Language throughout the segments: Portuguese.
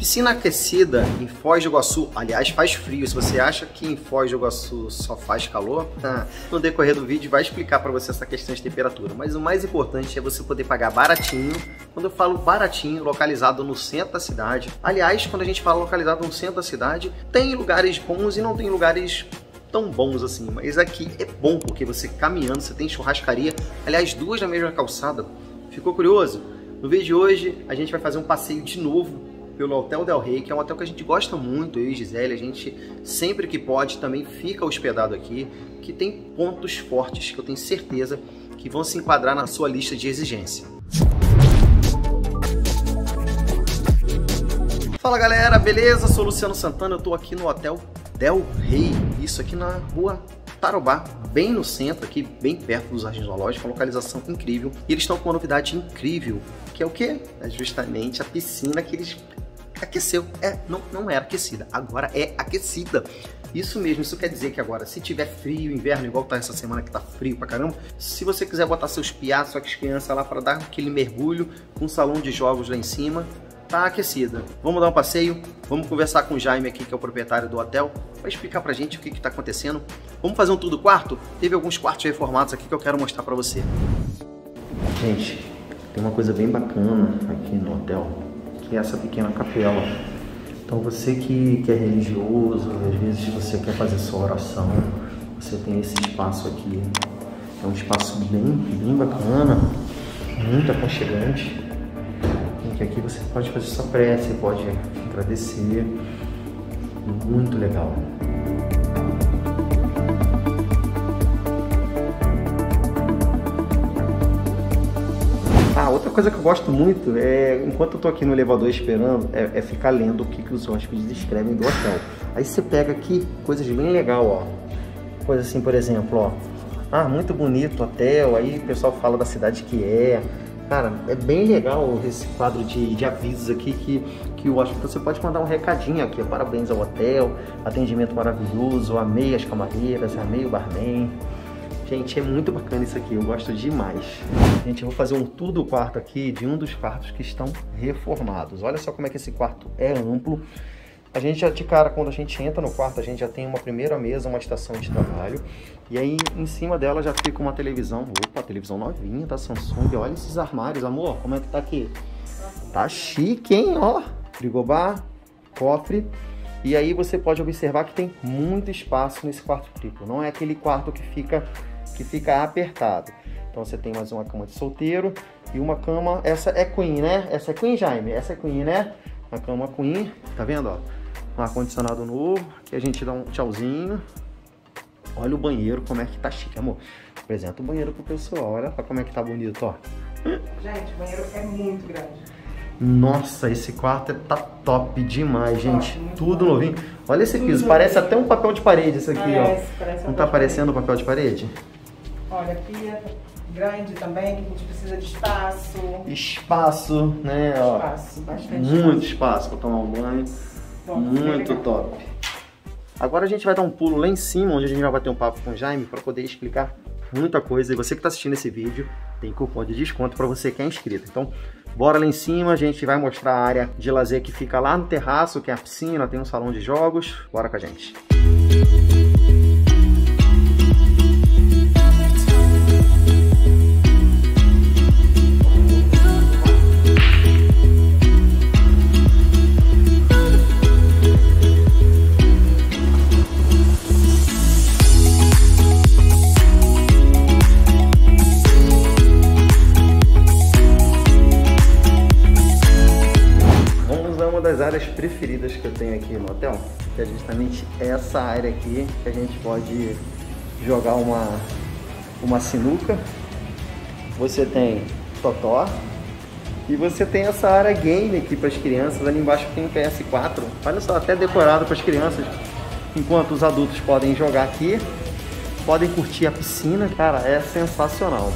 Piscina aquecida em Foz do Iguaçu, aliás, faz frio. Se você acha que em Foz do Iguaçu só faz calor, no decorrer do vídeo vai explicar para você essa questão de temperatura. Mas o mais importante é você poder pagar baratinho. Quando eu falo baratinho, localizado no centro da cidade. Aliás, quando a gente fala localizado no centro da cidade, tem lugares bons e não tem lugares tão bons assim, mas aqui é bom porque você caminhando, você tem churrascaria, aliás, duas na mesma calçada. Ficou curioso? No vídeo de hoje, a gente vai fazer um passeio de novo pelo Hotel Del Rey, que é um hotel que a gente gosta muito, eu e Gisele, a gente sempre que pode também fica hospedado aqui, que tem pontos fortes que eu tenho certeza que vão se enquadrar na sua lista de exigência. Fala galera, beleza? Sou Luciano Santana, eu tô aqui no Hotel Del Rey, isso aqui na rua Tarobá, bem no centro, aqui bem perto dos Jardins Zoológicos, uma localização incrível. E eles estão com uma novidade incrível, que é o quê? É justamente a piscina que eles aqueceu. É, não, não era aquecida, agora é aquecida. Isso mesmo, isso quer dizer que agora, se tiver frio, inverno, igual tá essa semana que tá frio pra caramba, se você quiser botar seus piaços, suas crianças lá para dar aquele mergulho com um salão de jogos lá em cima, tá aquecida. Vamos dar um passeio, vamos conversar com o Jaime aqui, que é o proprietário do hotel, vai explicar pra gente o que que tá acontecendo. Vamos fazer um tudo quarto? Teve alguns quartos reformados aqui que eu quero mostrar pra você. Gente, tem uma coisa bem bacana aqui no hotel que é essa pequena capela. Então você que, que é religioso, às vezes você quer fazer sua oração, você tem esse espaço aqui. É um espaço bem, bem bacana, muito aconchegante, em que aqui você pode fazer sua prece, pode agradecer. Muito legal. Outra coisa que eu gosto muito é, enquanto eu tô aqui no elevador esperando, é, é ficar lendo o que, que os hóspedes escrevem do hotel. Aí você pega aqui coisas bem legal, ó. Coisa assim, por exemplo, ó. Ah, muito bonito o hotel, aí o pessoal fala da cidade que é. Cara, é bem legal esse quadro de, de avisos aqui que, que o hóspede, você pode mandar um recadinho aqui, parabéns ao hotel, atendimento maravilhoso, amei as camareiras, amei o barman. Gente, é muito bacana isso aqui, eu gosto demais. Gente, eu vou fazer um tour do quarto aqui de um dos quartos que estão reformados. Olha só como é que esse quarto é amplo. A gente já de cara, quando a gente entra no quarto, a gente já tem uma primeira mesa, uma estação de trabalho. E aí, em cima dela já fica uma televisão. Opa, televisão novinha da Samsung. Olha esses armários, amor. Como é que tá aqui? Tá chique, hein? Ó, frigobar, cofre. E aí você pode observar que tem muito espaço nesse quarto triplo. Não é aquele quarto que fica que fica apertado. Então você tem mais uma cama de solteiro e uma cama, essa é queen, né? Essa é queen, Jaime? Essa é queen, né? Uma cama queen, tá vendo, ó? Um ar-condicionado novo, que a gente dá um tchauzinho. Olha o banheiro, como é que tá chique, amor. Apresenta o banheiro pro pessoal, olha só como é que tá bonito, ó. Gente, o banheiro é muito grande. Nossa, esse quarto tá top demais, gente. Top, Tudo bom. novinho. Olha esse piso, parece até um papel de parede isso aqui, parece, ó. Parece Não tá parecendo papel de parede? Olha, pia grande também, que a gente precisa de espaço. Espaço, né? Espaço, bastante Muito espaço para tomar um banho. Top, muito top. Agora a gente vai dar um pulo lá em cima, onde a gente vai bater um papo com o Jaime para poder explicar muita coisa. E você que está assistindo esse vídeo, tem cupom de desconto para você que é inscrito. Então, bora lá em cima, a gente vai mostrar a área de lazer que fica lá no terraço, que é a piscina, tem um salão de jogos. Bora com a gente. Música áreas preferidas que eu tenho aqui no hotel, que é justamente essa área aqui, que a gente pode jogar uma, uma sinuca. Você tem totó. E você tem essa área game aqui para as crianças. Ali embaixo tem um PS4. Olha só, até decorado para as crianças. Enquanto os adultos podem jogar aqui, podem curtir a piscina. Cara, é sensacional.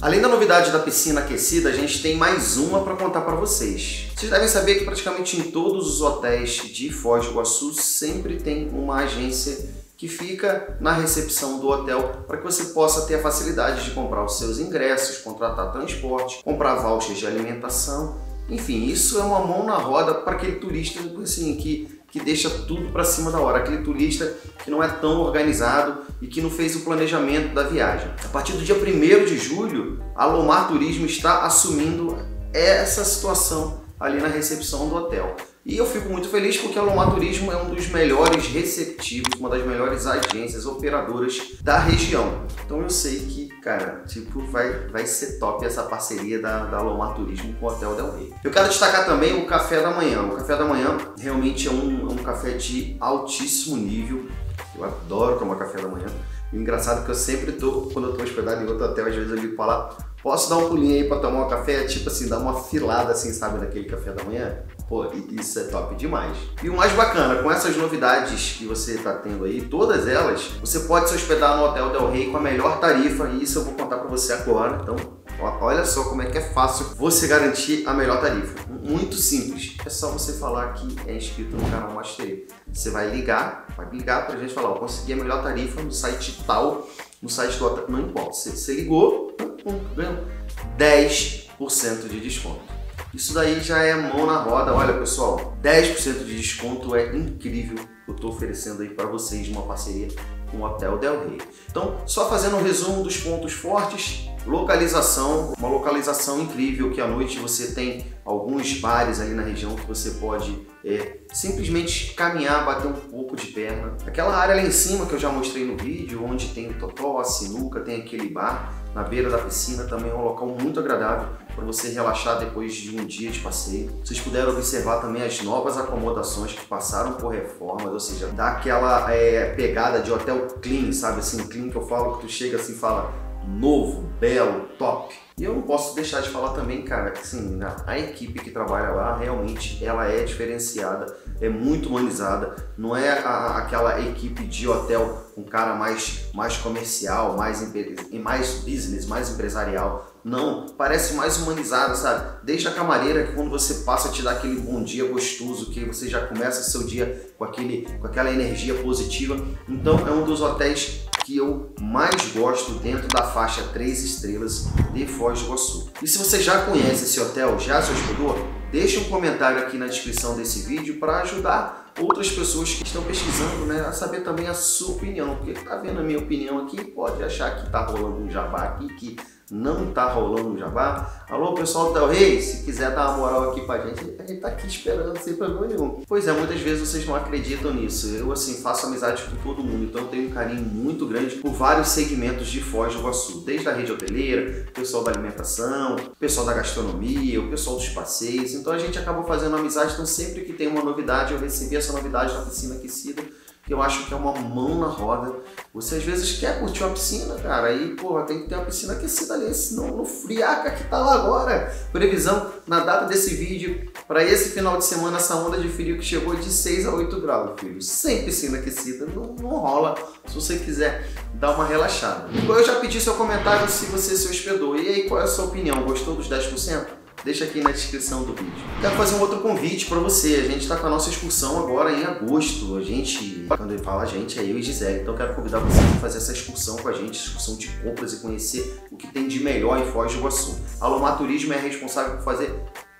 Além da novidade da piscina aquecida, a gente tem mais uma para contar para vocês. Vocês devem saber que praticamente em todos os hotéis de Foz do Iguaçu sempre tem uma agência que fica na recepção do hotel para que você possa ter a facilidade de comprar os seus ingressos, contratar transporte, comprar vouchers de alimentação. Enfim, isso é uma mão na roda para aquele turista assim, que, que deixa tudo para cima da hora, aquele turista que não é tão organizado e que não fez o planejamento da viagem. A partir do dia 1 de julho, a Lomar Turismo está assumindo essa situação ali na recepção do hotel. E eu fico muito feliz porque a Lomar Turismo é um dos melhores receptivos, uma das melhores agências operadoras da região. Então eu sei que, cara, tipo, vai, vai ser top essa parceria da, da Lomar Turismo com o Hotel Del Rey. Eu quero destacar também o café da manhã. O café da manhã realmente é um, é um café de altíssimo nível. Eu adoro tomar café da manhã. E o engraçado é que eu sempre tô, quando eu tô hospedado em outro hotel, às vezes eu digo pra lá, posso dar um pulinho aí pra tomar um café? Tipo assim, dar uma filada assim, sabe, naquele café da manhã? Pô, isso é top demais. E o mais bacana, com essas novidades que você está tendo aí, todas elas, você pode se hospedar no Hotel Del Rey com a melhor tarifa e isso eu vou contar para você agora. Então, olha só como é que é fácil você garantir a melhor tarifa. Muito simples. É só você falar que é inscrito no canal Master Você vai ligar, vai ligar pra gente falar, ó, consegui a melhor tarifa no site tal, no site do hotel, não importa. Você, você ligou, ganhou 10% de desconto. Isso daí já é mão na roda. Olha, pessoal, 10% de desconto é incrível eu estou oferecendo aí para vocês uma parceria com o Hotel Del Rey. Então, só fazendo um resumo dos pontos fortes, localização, uma localização incrível que à noite você tem alguns bares ali na região que você pode é, simplesmente caminhar, bater um pouco de perna. Aquela área lá em cima que eu já mostrei no vídeo, onde tem o totó, a sinuca, tem aquele bar na beira da piscina, também é um local muito agradável para você relaxar depois de um dia de passeio. Vocês puderam observar também as novas acomodações que passaram por reformas, ou seja, dá aquela é, pegada de hotel clean, sabe assim, clean que eu falo, que tu chega assim e fala novo, belo, top. E eu não posso deixar de falar também, cara, que assim, a equipe que trabalha lá realmente ela é diferenciada, é muito humanizada, não é a, aquela equipe de hotel com cara mais, mais comercial, mais, mais business, mais empresarial. Não, parece mais humanizada, sabe? Desde a camareira que quando você passa te dá aquele bom dia gostoso, que você já começa seu dia com, aquele, com aquela energia positiva. Então é um dos hotéis que eu mais gosto dentro da faixa 3 estrelas de Foz do Iguaçu. E se você já conhece esse hotel, já se hospedou, deixe um comentário aqui na descrição desse vídeo para ajudar outras pessoas que estão pesquisando, né, a saber também a sua opinião, porque tá vendo a minha opinião aqui, pode achar que tá rolando um jabá aqui, que não tá rolando o jabá. Alô, pessoal do Del Rey, se quiser dar uma moral aqui pra gente, a gente tá aqui esperando sem problema nenhum. Pois é, muitas vezes vocês não acreditam nisso. Eu, assim, faço amizade com todo mundo, então eu tenho um carinho muito grande por vários segmentos de Foz do Iguaçu, desde a rede hoteleira, o pessoal da alimentação, o pessoal da gastronomia, o pessoal dos passeios. Então a gente acabou fazendo amizade, então sempre que tem uma novidade, eu recebi essa novidade na piscina aquecida que eu acho que é uma mão na roda. Você às vezes quer curtir uma piscina, cara, aí, porra, tem que ter uma piscina aquecida ali, senão no friaca que tá lá agora. Previsão na data desse vídeo, para esse final de semana, essa onda de frio que chegou de 6 a 8 graus, filho. Sem piscina aquecida, não, não rola. Se você quiser dar uma relaxada. Eu já pedi seu comentário se você se hospedou. E aí, qual é a sua opinião? Gostou dos 10%? Deixa aqui na descrição do vídeo. Quero fazer um outro convite para você. A gente está com a nossa excursão agora em agosto. A gente, quando ele fala a gente, é eu e Gisele. Então quero convidar você a fazer essa excursão com a gente, excursão de compras e conhecer o que tem de melhor em Foz do Iguaçu. A Lomar Turismo é responsável por fazer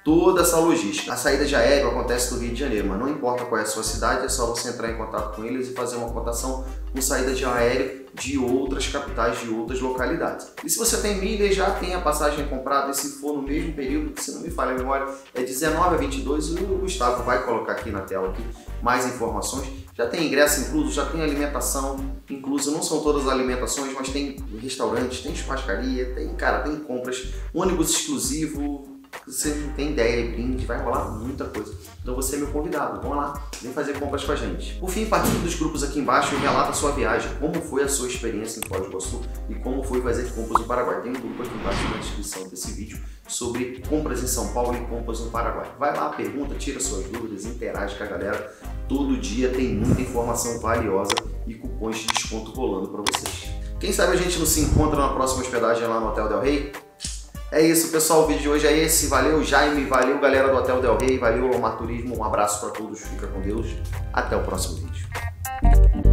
toda essa logística. A saída de aéreo acontece no Rio de Janeiro, mas não importa qual é a sua cidade, é só você entrar em contato com eles e fazer uma cotação com saída de aéreo de outras capitais, de outras localidades. E se você tem milha, já tem a passagem comprada, e se for no mesmo período, que se não me falha a memória, é 19 a 22, o Gustavo vai colocar aqui na tela aqui mais informações. Já tem ingresso incluso, já tem alimentação inclusa, não são todas as alimentações, mas tem restaurantes, tem churrascaria, tem, cara, tem compras, ônibus exclusivo, você não tem ideia, brinde, vai rolar muita coisa. Então você é meu convidado, vamos lá, vem fazer compras com a gente. Por fim, participe dos grupos aqui embaixo e relata a sua viagem, como foi a sua experiência em Foz do Iguaçu e como foi fazer compras no Paraguai. Tem um grupo aqui embaixo na descrição desse vídeo sobre compras em São Paulo e compras no Paraguai. Vai lá, pergunta, tira suas dúvidas, interage com a galera. Todo dia tem muita informação valiosa e cupons de desconto rolando para vocês. Quem sabe a gente não se encontra na próxima hospedagem lá no Hotel Del Rey? É isso, pessoal. O vídeo de hoje é esse. Valeu, Jaime. Valeu, galera do Hotel Del Rey. Valeu, Omar Turismo. Um abraço para todos. Fica com Deus. Até o próximo vídeo.